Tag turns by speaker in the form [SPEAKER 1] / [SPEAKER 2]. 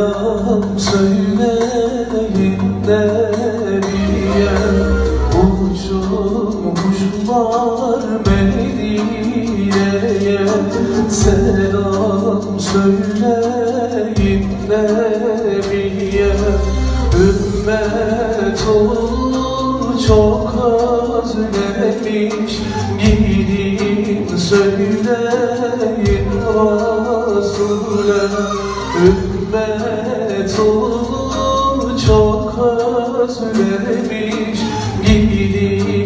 [SPEAKER 1] Selam söyleyin Nebiye Uçmuş var Medine'ye Selam söyleyin Nebiye Ümmet olur çok özlemiş Gidin söyleyin Resul'e Ümmet Gurbet oğlum çok özlemiş Gidip